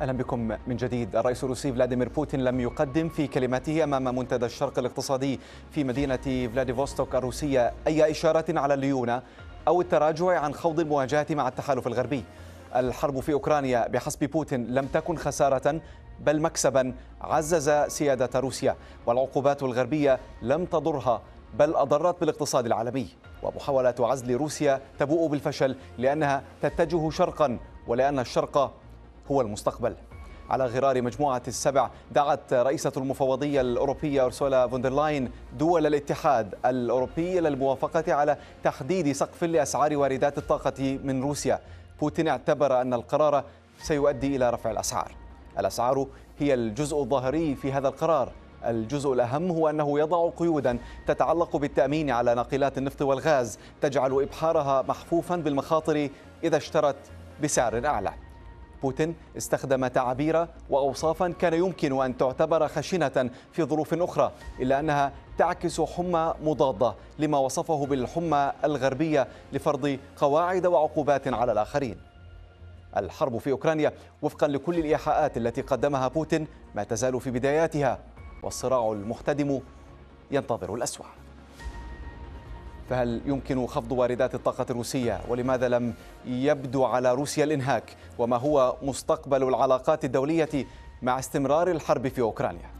أهلا بكم من جديد. الرئيس الروسي فلاديمير بوتين لم يقدم في كلمته أمام منتدى الشرق الاقتصادي في مدينة فلاديفوستوك الروسية. أي إشارة على الليونة أو التراجع عن خوض المواجهة مع التحالف الغربي؟ الحرب في أوكرانيا بحسب بوتين لم تكن خسارة بل مكسبا عزز سيادة روسيا. والعقوبات الغربية لم تضرها بل أضرت بالاقتصاد العالمي. ومحاوله عزل روسيا تبوء بالفشل لأنها تتجه شرقا ولأن الشرق هو المستقبل. على غرار مجموعة السبع دعت رئيسة المفوضية الأوروبية أرسولا فوندرلاين دول الاتحاد الأوروبي إلى الموافقة على تحديد سقف لأسعار واردات الطاقة من روسيا. بوتين اعتبر أن القرار سيؤدي إلى رفع الأسعار. الأسعار هي الجزء الظاهري في هذا القرار. الجزء الأهم هو أنه يضع قيودا تتعلق بالتأمين على ناقلات النفط والغاز تجعل إبحارها محفوفا بالمخاطر إذا اشترت بسعر أعلى. بوتين استخدم تعابير واوصافا كان يمكن أن تعتبر خشنة في ظروف أخرى إلا أنها تعكس حمى مضادة لما وصفه بالحمى الغربية لفرض قواعد وعقوبات على الآخرين. الحرب في أوكرانيا وفقا لكل الإيحاءات التي قدمها بوتين ما تزال في بداياتها والصراع المحتدم ينتظر الأسوأ. فهل يمكن خفض واردات الطاقة الروسية؟ ولماذا لم يبدو على روسيا الإنهاك؟ وما هو مستقبل العلاقات الدولية مع استمرار الحرب في أوكرانيا؟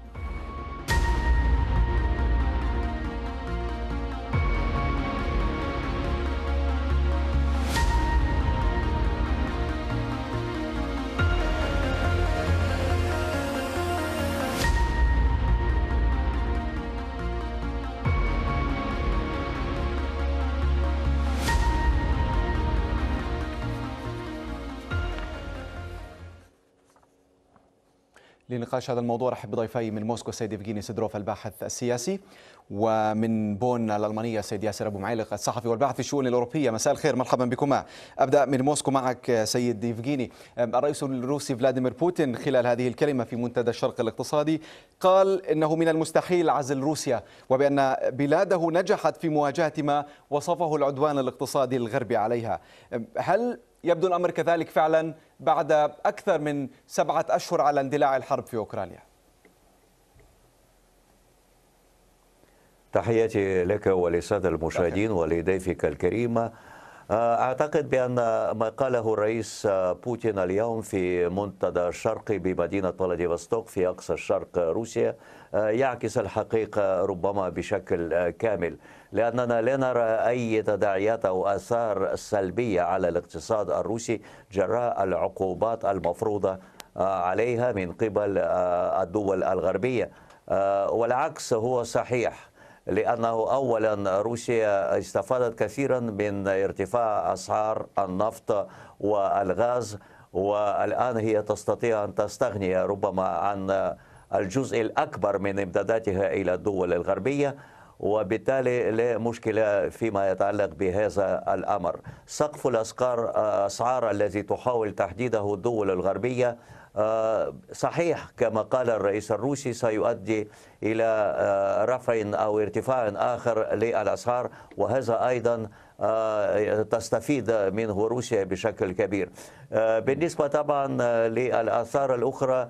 لنقاش هذا الموضوع. أرحب بضيفي من موسكو السيد إفغيني سيدروف الباحث السياسي ومن بون الألمانية السيد ياسر أبو معيلق الصحفي والباحث في الشؤون الأوروبية. مساء الخير مرحبا بكما. أبدأ من موسكو معك سيد إفغيني الرئيس الروسي فلاديمير بوتين خلال هذه الكلمة في منتدى الشرق الاقتصادي قال إنه من المستحيل عزل روسيا وبأن بلاده نجحت في مواجهة ما وصفه العدوان الاقتصادي الغربي عليها. هل يبدو الأمر كذلك فعلا بعد أكثر من سبعة أشهر على اندلاع الحرب في أوكرانيا. تحياتي لك وللسادة المشاهدين ولضيفك الكريم. أعتقد بأن ما قاله الرئيس بوتين اليوم في منتدى الشرقي بمدينة فلاديفستوك في أقصى الشرق روسيا يعكس الحقيقة ربما بشكل كامل. لأننا لا نرى أي تداعيات أو آثار سلبية على الاقتصاد الروسي جراء العقوبات المفروضة عليها من قبل الدول الغربية. والعكس هو صحيح لأنه أولا روسيا استفادت كثيرا من ارتفاع أسعار النفط والغاز والآن هي تستطيع أن تستغني ربما عن الجزء الأكبر من إمداداتها إلى الدول الغربية. وبالتالي لا مشكلة فيما يتعلق بهذا الأمر. سقف الأسعار أسعار الذي تحاول تحديده الدول الغربية صحيح كما قال الرئيس الروسي سيؤدي إلى رفع أو ارتفاع آخر للأسعار وهذا أيضا تستفيد منه روسيا بشكل كبير. بالنسبة طبعا للآثار الأخرى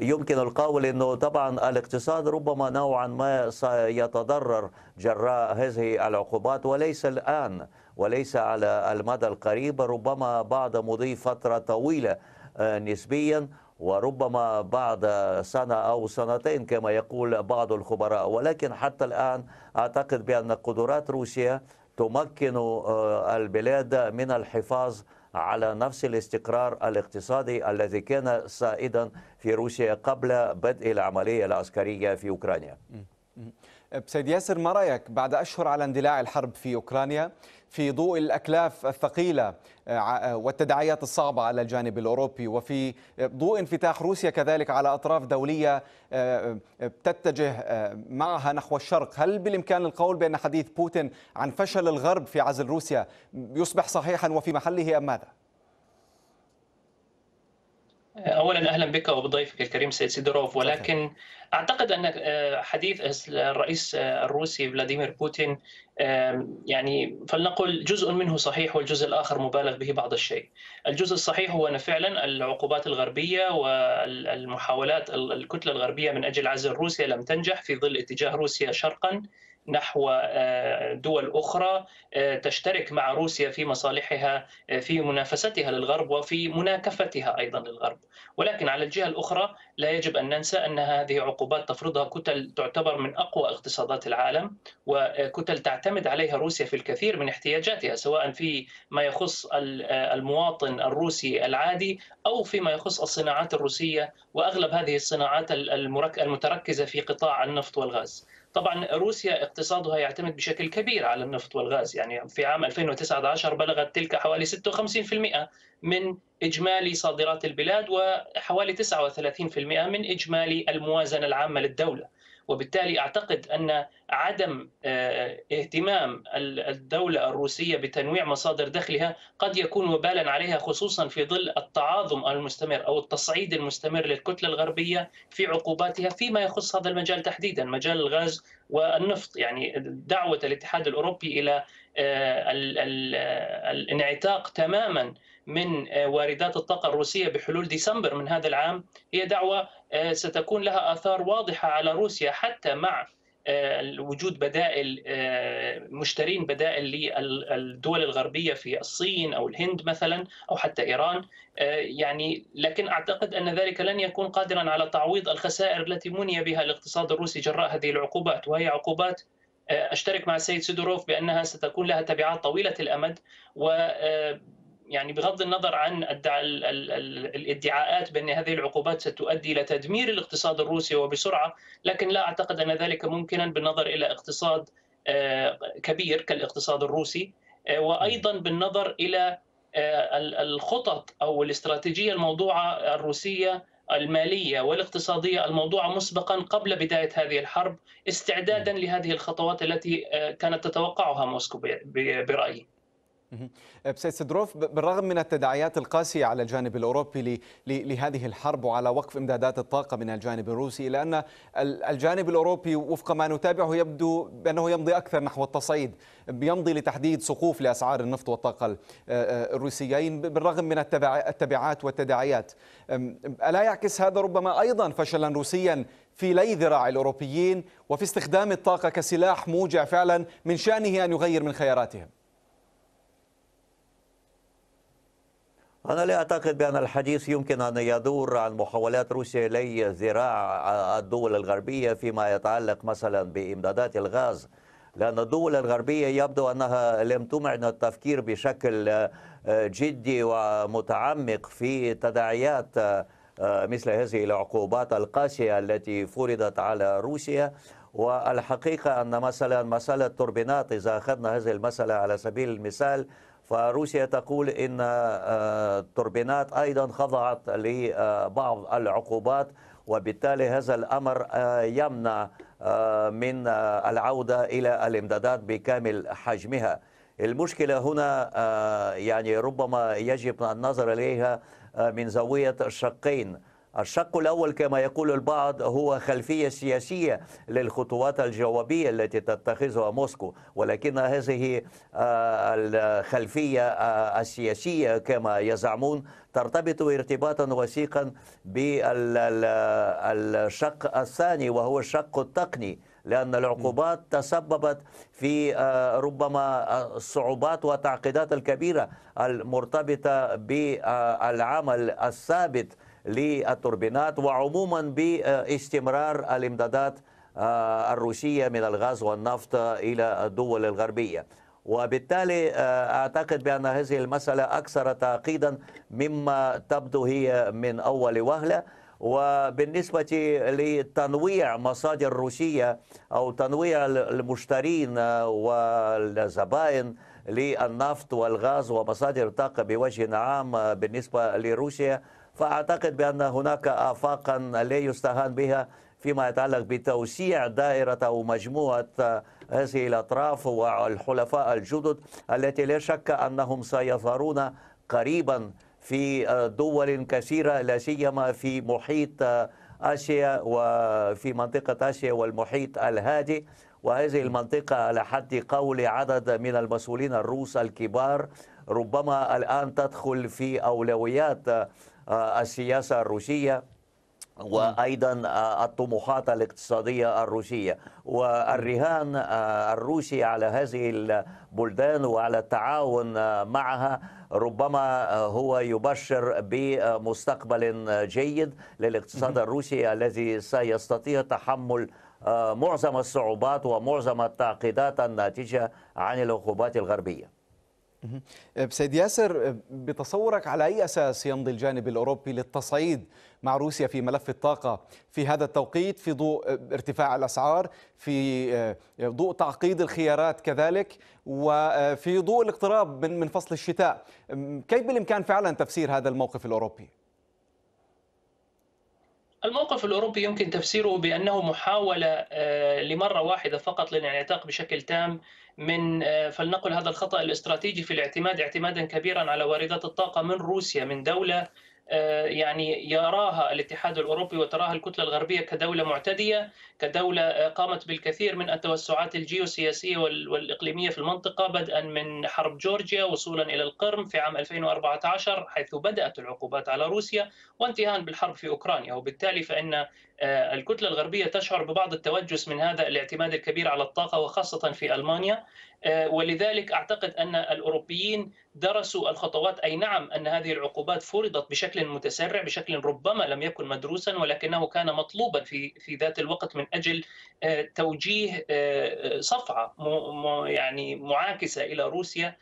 يمكن القول إنه طبعا الاقتصاد ربما نوعا ما سيتضرر جراء هذه العقوبات وليس الآن وليس على المدى القريب ربما بعد مضي فترة طويلة نسبيا وربما بعد سنة أو سنتين كما يقول بعض الخبراء. ولكن حتى الآن أعتقد بأن قدرات روسيا تمكن البلاد من الحفاظ على نفس الاستقرار الاقتصادي الذي كان سائدا في روسيا قبل بدء العملية العسكرية في أوكرانيا. سيد ياسر ما رأيك بعد أشهر على اندلاع الحرب في أوكرانيا في ضوء الأكلاف الثقيلة والتداعيات الصعبة على الجانب الأوروبي وفي ضوء انفتاح روسيا كذلك على أطراف دولية تتجه معها نحو الشرق هل بالإمكان القول بأن حديث بوتين عن فشل الغرب في عزل روسيا يصبح صحيحا وفي محله أم ماذا؟ اولا أهلا بك وبضيفك الكريم سيد سيدروف ولكن أعتقد أن آه، حديث الرئيس الروسي فلاديمير بوتين يعني فلنقل جزء منه صحيح والجزء الآخر مبالغ به بعض الشيء. الجزء الصحيح هو أن فعلا العقوبات الغربية والمحاولات الكتلة الغربية من أجل عزل روسيا لم تنجح في ظل اتجاه روسيا شرقا. نحو آه، دول أخرى آه، تشترك مع روسيا في مصالحها آه، في منافستها للغرب وفي مناكفتها أيضا للغرب، ولكن على الجهة الأخرى لا يجب أن ننسى أن هذه عقوبات تفرضها كتل تعتبر من أقوى اقتصادات العالم وكتل تعتمد عليها روسيا في الكثير من احتياجاتها سواء في ما يخص المواطن الروسي العادي أو فيما يخص الصناعات الروسية وأغلب هذه الصناعات المتركزة في قطاع النفط والغاز. طبعا روسيا اقتصادها يعتمد بشكل كبير على النفط والغاز. يعني في عام 2019 بلغت تلك حوالي 56% من إجمالي صادرات البلاد وحوالي 39% من إجمالي الموازنة العامة للدولة. وبالتالي أعتقد أن عدم آه، اهتمام الدولة الروسية بتنويع مصادر دخلها قد يكون وبالا عليها خصوصا في ظل التعاظم المستمر أو التصعيد المستمر للكتلة الغربية في عقوباتها فيما يخص هذا المجال تحديدا مجال الغاز والنفط. يعني دعوة الاتحاد الأوروبي إلى آه، الانعتاق تماما من آه، واردات الطاقة الروسية بحلول ديسمبر من هذا العام. هي دعوة آه، ستكون لها آثار واضحة على روسيا حتى مع آه، وجود بدائل مشترين بدائل للدول الغربية في الصين أو الهند مثلا أو حتى إيران. يعني لكن أعتقد أن ذلك لن يكون قادرا على تعويض الخسائر التي مني بها الاقتصاد الروسي جراء هذه العقوبات. وهي عقوبات أشترك مع السيد سيدوروف بأنها ستكون لها تبعات طويلة الأمد. و يعني بغض النظر عن الادعاءات بأن هذه العقوبات ستؤدي إلى تدمير الاقتصاد الروسي وبسرعة، لكن لا أعتقد أن ذلك ممكنا بالنظر إلى اقتصاد آه، كبير كالاقتصاد الروسي آه، وأيضا بالنظر إلى آه، الخطط أو الاستراتيجية الموضوعة الروسية المالية والاقتصادية الموضوعة مسبقا قبل بداية هذه الحرب استعدادا لهذه الخطوات التي كانت تتوقعها موسكو برأيي. سيد سدروف بالرغم من التداعيات القاسية على الجانب الأوروبي لهذه الحرب وعلى وقف إمدادات الطاقة من الجانب الروسي إلا أن الجانب الأوروبي وفق ما نتابعه يبدو بأنه يمضي أكثر نحو التصعيد يمضي لتحديد سقوف لأسعار النفط والطاقة الروسيين بالرغم من التبعات والتداعيات. ألا يعكس هذا ربما أيضا فشلا روسيا في لي ذراع الأوروبيين وفي استخدام الطاقة كسلاح موجع فعلا من شأنه أن يغير من خياراتهم؟ أنا لا أعتقد بأن الحديث يمكن أن يدور عن محاولات روسيا لي ذراع الدول الغربية فيما يتعلق مثلا بإمدادات الغاز. لأن الدول الغربية يبدو أنها لم تمعن التفكير بشكل جدي ومتعمق في تداعيات مثل هذه العقوبات القاسية التي فرضت على روسيا. والحقيقة أن مثلا مسألة التوربينات إذا أخذنا هذه المسألة على سبيل المثال فروسيا تقول إن آه، التوربينات أيضا خضعت لبعض العقوبات وبالتالي هذا الأمر آه، يمنع آه، من العودة إلى الامدادات بكامل حجمها. المشكلة هنا يعني ربما يجب النظر إليها من زاوية الشقين. الشق الأول كما يقول البعض هو خلفية سياسية للخطوات الجوابية التي تتخذها موسكو ولكن هذه آه، الخلفية آه، السياسية كما يزعمون ترتبط ارتباطا وثيقا بالشق الثاني وهو الشق التقني لأن العقوبات تسببت في آه، ربما الصعوبات والتعقيدات الكبيرة المرتبطة بالعمل الثابت للتوربينات وعموما باستمرار الامدادات آه، الروسية من الغاز والنفط إلى الدول الغربية. وبالتالي آه، أعتقد بأن هذه المسألة أكثر تعقيدا مما تبدو هي من أول وهلة. وبالنسبة لتنويع مصادر روسية أو تنويع المشترين والزبائن للنفط والغاز ومصادر الطاقة بوجه عام بالنسبة لروسيا فأعتقد بأن هناك آفاقا لا يستهان بها فيما يتعلق بتوسيع دائرة أو مجموعة هذه الأطراف والحلفاء الجدد التي لا شك أنهم سيظهرون قريبا في دول كثيرة لا سيما في محيط آسيا وفي منطقة آسيا والمحيط الهادي. وهذه المنطقة على حد قول عدد من المسؤولين الروس الكبار ربما الآن تدخل في أولويات السياسة الروسية وأيضا الطموحات الاقتصادية الروسية. والرهان الروسي على هذه البلدان وعلى التعاون معها ربما هو يبشر بمستقبل جيد للاقتصاد الروسي الذي سيستطيع تحمل معظم الصعوبات ومعظم التعقيدات الناتجة عن العقوبات الغربية. سيد ياسر بتصورك على أي أساس يمضي الجانب الأوروبي للتصعيد مع روسيا في ملف الطاقة؟ في هذا التوقيت في ضوء ارتفاع الأسعار في ضوء تعقيد الخيارات كذلك وفي ضوء الاقتراب من من فصل الشتاء. كيف بالإمكان فعلا تفسير هذا الموقف الأوروبي؟ الموقف الأوروبي يمكن تفسيره بأنه محاولة لمرة واحدة فقط للانعتاق بشكل تام من فلنقل هذا الخطأ الاستراتيجي في الاعتماد اعتمادا كبيرا على واردات الطاقة من روسيا من دولة يعني يراها الاتحاد الأوروبي وتراها الكتلة الغربية كدولة معتدية، كدولة قامت بالكثير من التوسعات الجيوسياسية والإقليمية في المنطقة بدءا من حرب جورجيا وصولا إلى القرم في عام 2014 حيث بدأت العقوبات على روسيا وانتهاء بالحرب في أوكرانيا. وبالتالي فإن الكتلة الغربية تشعر ببعض التوجس من هذا الاعتماد الكبير على الطاقة وخاصة في ألمانيا. ولذلك أعتقد أن الأوروبيين درسوا الخطوات. أي نعم أن هذه العقوبات فرضت بشكل متسرع بشكل ربما لم يكن مدروسا ولكنه كان مطلوبا في في ذات الوقت من أجل توجيه صفعة يعني معاكسة إلى روسيا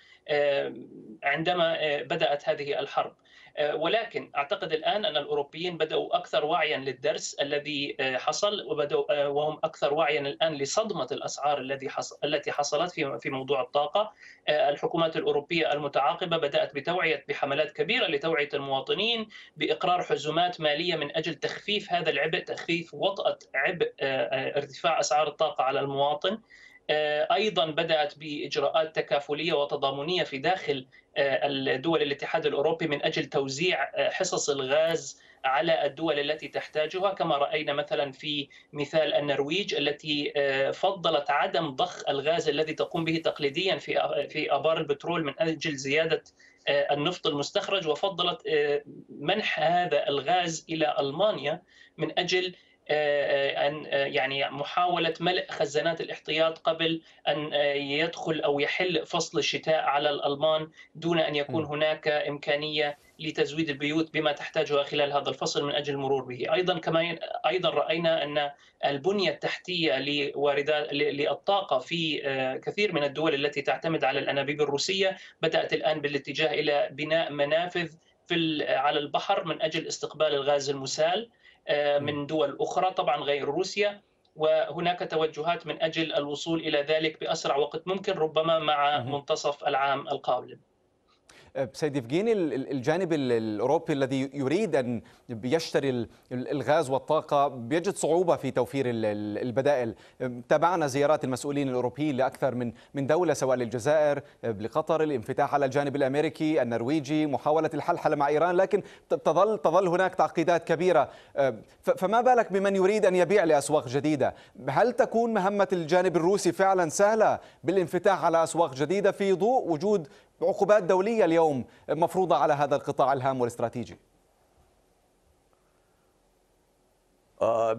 عندما بدأت هذه الحرب. ولكن أعتقد الآن أن الأوروبيين بدأوا أكثر وعيا للدرس الذي حصل وبدأوا وهم أكثر وعيا الآن لصدمة الأسعار الذي التي حصلت في في موضوع الطاقة. الحكومات الأوروبية المتعاقبة بدأت بتوعية بحملات كبيرة لتوعية المواطنين بإقرار حزمات مالية من أجل تخفيف هذا العبء تخفيف وطأة عبء ارتفاع أسعار الطاقة على المواطن. أيضا بدأت بإجراءات تكافلية وتضامنية في داخل الدول الاتحاد الأوروبي من أجل توزيع حصص الغاز على الدول التي تحتاجها. كما رأينا مثلا في مثال النرويج التي فضلت عدم ضخ الغاز الذي تقوم به تقليديا في في آبار البترول من أجل زيادة النفط المستخرج وفضلت منح هذا الغاز إلى ألمانيا من أجل أن يعني محاولة ملء خزانات الاحتياط قبل أن يدخل أو يحل فصل الشتاء على الألمان دون أن يكون هناك إمكانية لتزويد البيوت بما تحتاجها خلال هذا الفصل من أجل المرور به. أيضا كما أيضا رأينا أن البنية التحتية لواردات للطاقة في كثير من الدول التي تعتمد على الأنابيب الروسية بدأت الآن بالاتجاه إلى بناء منافذ في على البحر من أجل استقبال الغاز المسال. من دول أخرى طبعا غير روسيا. وهناك توجهات من أجل الوصول إلى ذلك بأسرع وقت ممكن ربما مع منتصف العام القادم سيد يفجيني الجانب الأوروبي الذي يريد أن يشتري الغاز والطاقة بيجد صعوبة في توفير البدائل. تابعنا زيارات المسؤولين الأوروبيين لأكثر من من دولة سواء للجزائر لقطر الانفتاح على الجانب الأمريكي النرويجي محاولة الحلحله مع إيران لكن تظل تظل هناك تعقيدات كبيرة. فما بالك بمن يريد أن يبيع لأسواق جديدة؟ هل تكون مهمة الجانب الروسي فعلا سهلة بالانفتاح على أسواق جديدة في ضوء وجود عقوبات دولية اليوم مفروضة على هذا القطاع الهام والاستراتيجي.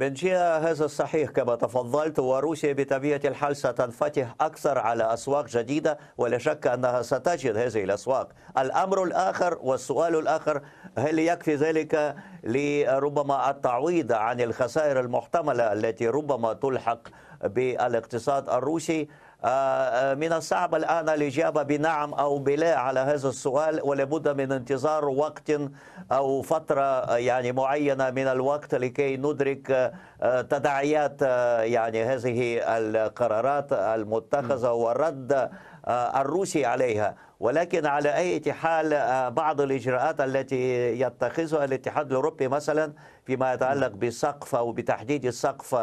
من جهة هذا الصحيح كما تفضلت وروسيا بطبيعة الحال ستنفتح أكثر على أسواق جديدة ولا شك أنها ستجد هذه الأسواق. الأمر الآخر والسؤال الآخر هل يكفي ذلك لربما التعويض عن الخسائر المحتملة التي ربما تلحق بالإقتصاد الروسي؟ من الصعب الآن الإجابة بنعم أو بلا على هذا السؤال ولابد من انتظار وقت أو فترة يعني معينة من الوقت لكي ندرك تداعيات يعني هذه القرارات المتخذة ورد الروسي عليها. ولكن على أي حال بعض الإجراءات التي يتخذها الاتحاد الأوروبي مثلا فيما يتعلق بسقف أو بتحديد السقف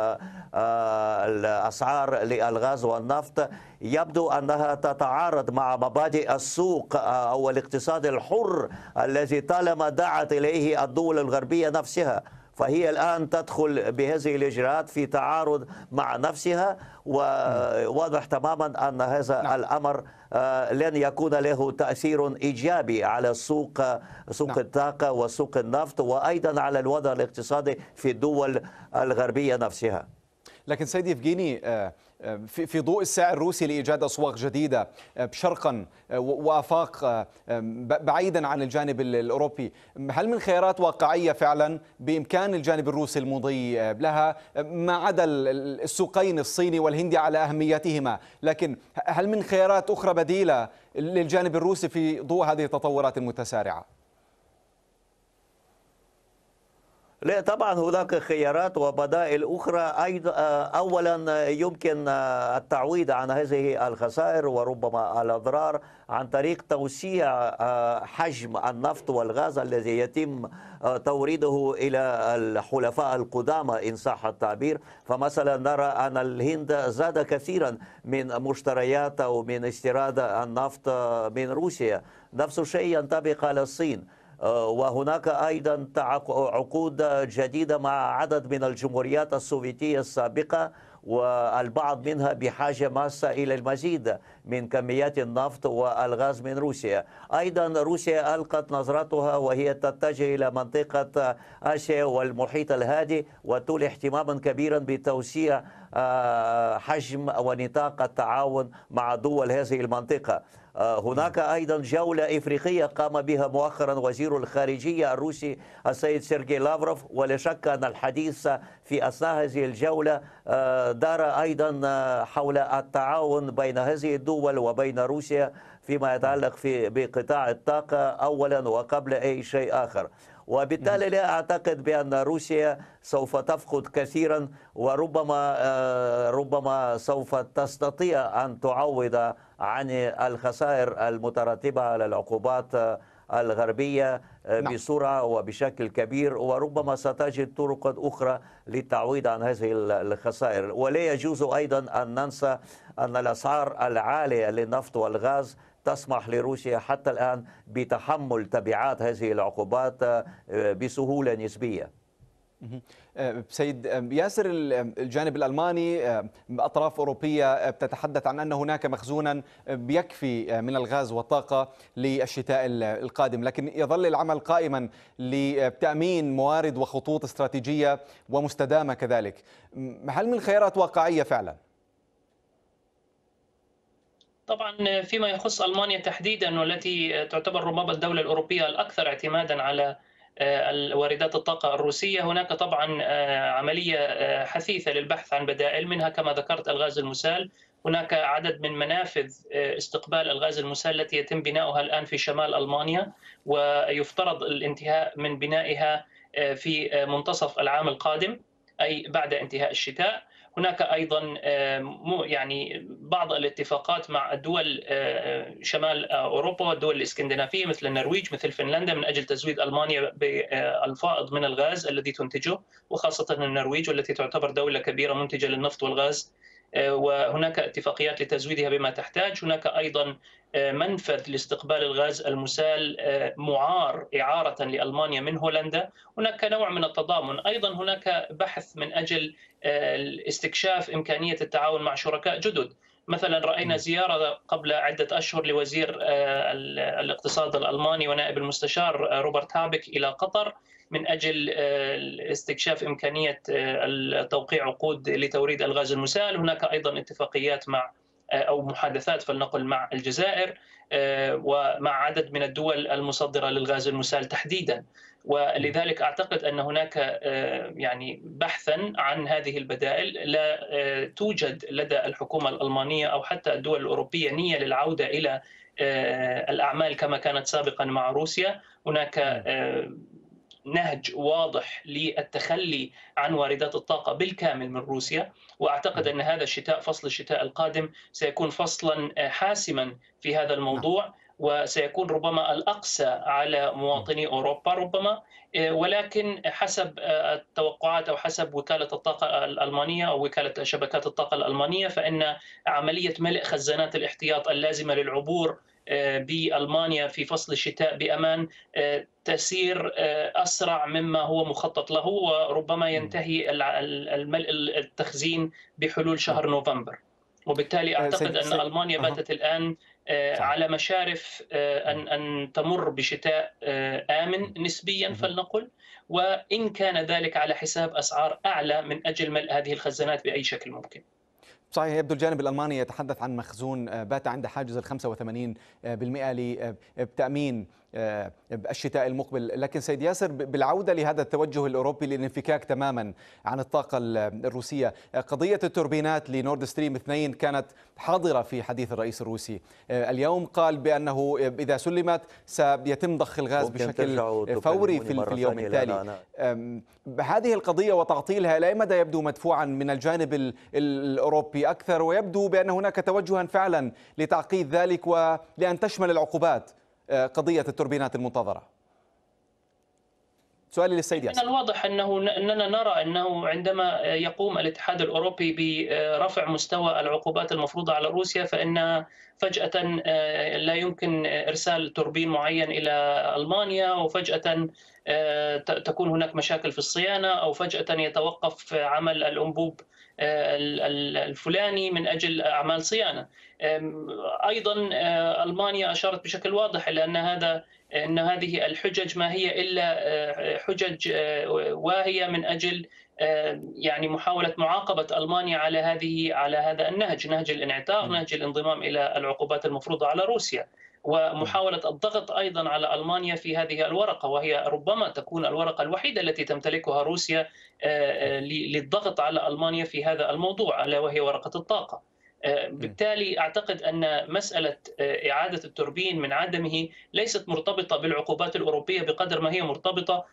الأسعار للغاز والنفط يبدو أنها تتعارض مع مبادئ السوق أو الاقتصاد الحر الذي طالما دعت إليه الدول الغربية نفسها. فهي الآن تدخل بهذه الإجراءات في تعارض مع نفسها وواضح تماما أن هذا نعم. الأمر لن يكون له تأثير إيجابي على سوق سوق نعم. الطاقة وسوق النفط وأيضا على الوضع الاقتصادي في الدول الغربية نفسها لكن سيدي يفجيني في ضوء السعي الروسي لإيجاد اسواق جديدة شرقا وآفاق بعيدا عن الجانب الأوروبي، هل من خيارات واقعية فعلا؟ بإمكان الجانب الروسي المضي لها. ما عدا السوقين الصيني والهندي على أهميتهما، لكن هل من خيارات أخرى بديلة للجانب الروسي في ضوء هذه التطورات المتسارعة؟ لا طبعا هناك خيارات وبدائل أخرى. أيضا أولا يمكن التعويض عن هذه الخسائر وربما الأضرار عن طريق توسيع حجم النفط والغاز الذي يتم توريده إلى الحلفاء القدامى إن صح التعبير. فمثلا نرى أن الهند زاد كثيرا من مشتريات أو من استيراد النفط من روسيا. نفس الشيء ينطبق على الصين. وهناك أيضا عقود جديدة مع عدد من الجمهوريات السوفيتية السابقة والبعض منها بحاجة ماسة إلى المزيد من كميات النفط والغاز من روسيا. أيضا روسيا ألقت نظرتها وهي تتجه إلى منطقة آسيا والمحيط الهادي وتولي اهتماما كبيرا بتوسيع حجم ونطاق التعاون مع دول هذه المنطقة. هناك أيضا جولة إفريقية قام بها مؤخرا وزير الخارجية الروسي السيد سيرجي لافروف ولا شك أن الحديث في أثناء هذه الجولة دار أيضا حول التعاون بين هذه الدول وبين روسيا فيما يتعلق في بقطاع الطاقة اولا وقبل أي شيء آخر. وبالتالي لا أعتقد بأن روسيا سوف تفقد كثيرا وربما ربما سوف تستطيع أن تعوض عن الخسائر المترتبة على العقوبات الغربية نعم. بسرعة وبشكل كبير وربما ستجد طرقا أخرى للتعويض عن هذه الخسائر ولا يجوز أيضا أن ننسى أن الأسعار العالية للنفط والغاز تسمح لروسيا حتى الآن بتحمل تبعات هذه العقوبات بسهولة نسبية. سيد ياسر الجانب الألماني أطراف أوروبية بتتحدث عن أن هناك مخزونا بيكفي من الغاز والطاقة للشتاء القادم. لكن يظل العمل قائما لتأمين موارد وخطوط استراتيجية ومستدامة كذلك. هل من خيارات واقعية فعلا؟ طبعا فيما يخص ألمانيا تحديدا والتي تعتبر ربما الدولة الأوروبية الأكثر اعتمادا على واردات الطاقة الروسية. هناك طبعا عملية حثيثة للبحث عن بدائل منها كما ذكرت الغاز المسال. هناك عدد من منافذ استقبال الغاز المسال التي يتم بناؤها الآن في شمال ألمانيا ويفترض الانتهاء من بنائها في منتصف العام القادم أي بعد انتهاء الشتاء. هناك أيضا يعني بعض الاتفاقات مع الدول شمال أوروبا والدول الإسكندنافية مثل النرويج مثل فنلندا من أجل تزويد ألمانيا بالفائض من الغاز الذي تنتجه وخاصة النرويج والتي تعتبر دولة كبيرة منتجة للنفط والغاز. وهناك اتفاقيات لتزويدها بما تحتاج. هناك أيضا منفذ لاستقبال الغاز المسال معار إعارة لألمانيا من هولندا. هناك نوع من التضامن. أيضا هناك بحث من أجل استكشاف إمكانية التعاون مع شركاء جدد. مثلا رأينا زيارة قبل عدة أشهر لوزير الاقتصاد الألماني ونائب المستشار روبرت هابك إلى قطر. من أجل استكشاف إمكانية توقيع عقود لتوريد ألغاز المسال، هناك أيضا اتفاقيات مع أو محادثات فلنقل مع الجزائر ومع عدد من الدول المصدرة للغاز المسال تحديدا. ولذلك أعتقد أن هناك يعني بحثا عن هذه البدائل. لا توجد لدى الحكومة الألمانية أو حتى الدول الأوروبية نية للعودة إلى الأعمال كما كانت سابقا مع روسيا، هناك نهج واضح للتخلي عن واردات الطاقة بالكامل من روسيا وأعتقد أن هذا الشتاء فصل الشتاء القادم سيكون فصلا حاسما في هذا الموضوع وسيكون ربما الأقسى على مواطني أوروبا ربما ولكن حسب التوقعات أو حسب وكالة الطاقة الألمانية أو وكالة شبكات الطاقة الألمانية فإن عملية ملء خزانات الاحتياط اللازمة للعبور بألمانيا في فصل الشتاء بأمان تسير أسرع مما هو مخطط له وربما ينتهي التخزين بحلول شهر نوفمبر. وبالتالي أعتقد أن ألمانيا باتت الآن على مشارف أن أن تمر بشتاء آمن نسبيا فلنقل وإن كان ذلك على حساب أسعار أعلى من أجل ملء هذه الخزانات بأي شكل ممكن. صحيح يبدو الجانب الألماني يتحدث عن مخزون بات عند حاجز ال 85% لتأمين. الشتاء المقبل. لكن سيد ياسر بالعودة لهذا التوجه الأوروبي للانفكاك تماما عن الطاقة الروسية قضية التوربينات لنورد ستريم 2 كانت حاضرة في حديث الرئيس الروسي. اليوم قال بأنه إذا سلمت سيتم ضخ الغاز بشكل فوري في اليوم التالي. هذه القضية وتعطيلها إلى مدى يبدو مدفوعا من الجانب الأوروبي أكثر ويبدو بأن هناك توجها فعلا لتعقيد ذلك ولأن تشمل العقوبات. قضية التوربينات المنتظرة. سؤالي للسيد من الواضح أنه أننا نرى أنه عندما يقوم الاتحاد الأوروبي برفع مستوى العقوبات المفروضة على روسيا فإن فجأة لا يمكن إرسال توربين معين إلى ألمانيا وفجأة تكون هناك مشاكل في الصيانة أو فجأة يتوقف عمل الأنبوب الفلاني من أجل أعمال صيانة. أيضا ألمانيا أشارت بشكل واضح إلى أن هذا أن هذه الحجج ما هي إلا حجج واهية من أجل يعني محاولة معاقبة ألمانيا على هذه على هذا النهج، نهج الانعتاق، نهج الانضمام إلى العقوبات المفروضة على روسيا. ومحاولة الضغط أيضا على ألمانيا في هذه الورقة وهي ربما تكون الورقة الوحيدة التي تمتلكها روسيا للضغط على ألمانيا في هذا الموضوع ألا وهي ورقة الطاقة. بالتالي أعتقد أن مسألة إعادة التوربين من عدمه ليست مرتبطة بالعقوبات الأوروبية بقدر ما هي مرتبطة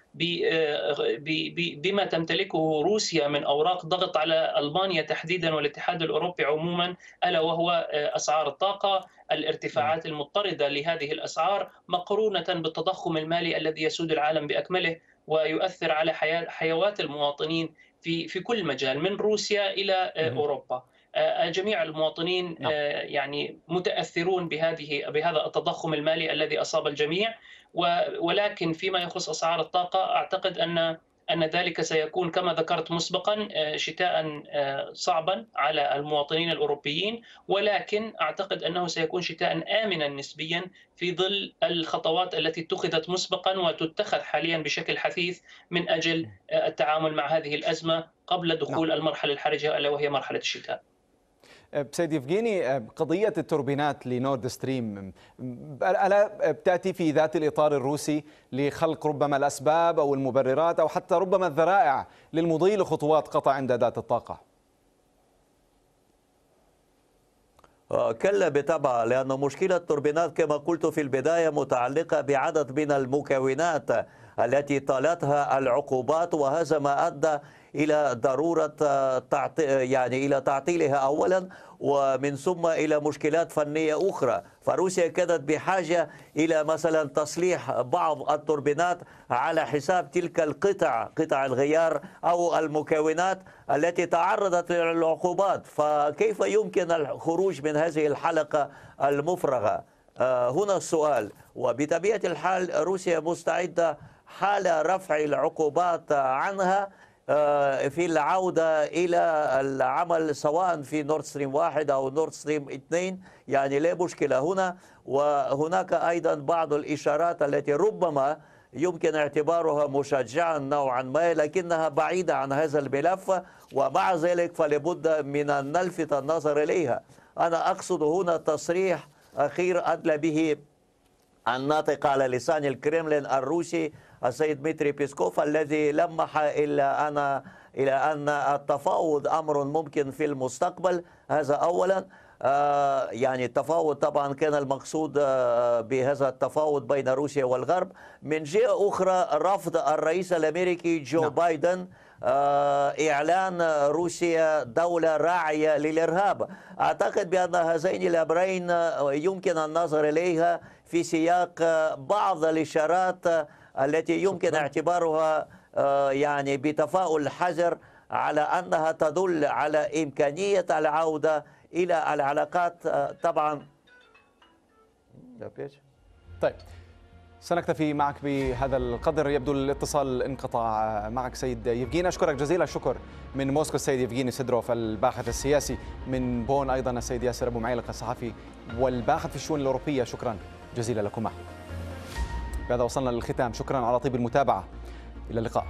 بما تمتلكه روسيا من أوراق ضغط على ألمانيا تحديدا والاتحاد الأوروبي عموما ألا وهو أسعار الطاقة الارتفاعات المضطردة لهذه الأسعار مقرونة بالتضخم المالي الذي يسود العالم بأكمله ويؤثر على حيوات المواطنين في في كل مجال من روسيا إلى أوروبا. جميع المواطنين نعم. يعني متأثرون بهذه بهذا التضخم المالي الذي أصاب الجميع ولكن فيما يخص أسعار الطاقة أعتقد أن أن ذلك سيكون كما ذكرت مسبقا شتاء صعبا على المواطنين الأوروبيين ولكن أعتقد أنه سيكون شتاء امنا نسبيا في ظل الخطوات التي اتخذت مسبقا وتتخذ حاليا بشكل حثيث من أجل التعامل مع هذه الأزمة قبل دخول المرحلة الحرجة ألا وهي مرحلة الشتاء. سيد يفغيني قضية التوربينات لنورد ستريم ألا تأتي في ذات الإطار الروسي لخلق ربما الأسباب أو المبررات أو حتى ربما الذرائع للمضي لخطوات قطع إمدادات الطاقة؟ كلا بالطبع لأن مشكلة التوربينات كما قلت في البداية متعلقة بعدد من المكونات التي طالتها العقوبات وهذا ما أدى إلى ضرورة يعني إلى تعطيلها اولا ومن ثم إلى مشكلات فنية أخرى. فروسيا كانت بحاجة إلى مثلا تصليح بعض التوربينات على حساب تلك القطع قطع الغيار أو المكونات التي تعرضت للعقوبات. فكيف يمكن الخروج من هذه الحلقة المفرغة؟ هنا السؤال. وبطبيعة الحال روسيا مستعدة حال رفع العقوبات عنها في العودة إلى العمل سواء في نورد ستريم واحد أو نورد ستريم اثنين. يعني لا مشكلة هنا. وهناك أيضا بعض الإشارات التي ربما يمكن اعتبارها مشجعا نوعا ما لكنها بعيدة عن هذا الملف. ومع ذلك فلابد من أن نلفت النظر إليها. أنا أقصد هنا تصريح أخير أدلى به الناطق على لسان الكريملين الروسي السيد دمتري بيسكوف الذي لمح إلى أن إلى أن التفاوض أمر ممكن في المستقبل. هذا أولا. آه، يعني التفاوض طبعا كان المقصود آه، بهذا التفاوض بين روسيا والغرب. من جهة أخرى رفض الرئيس الأمريكي جو نعم. بايدن آه، إعلان روسيا دولة راعية للإرهاب. أعتقد بأن هذين الأمرين يمكن النظر إليها في سياق بعض الإشارات التي يمكن اعتبارها آه، يعني بتفاؤل حذر على أنها تدل على إمكانية العودة إلى العلاقات آه، طبعا. طيب سنكتفي معك بهذا القدر. يبدو الاتصال انقطع معك سيد يفجيني أشكرك جزيل الشكر من موسكو السيد يفجيني سيدروف الباحث السياسي من بون أيضا السيد ياسر أبو معيلق الصحفي والباحث في الشؤون الأوروبية. شكرا جزيلا لكما. بهذا وصلنا للختام. شكرا على طيب المتابعة. إلى اللقاء.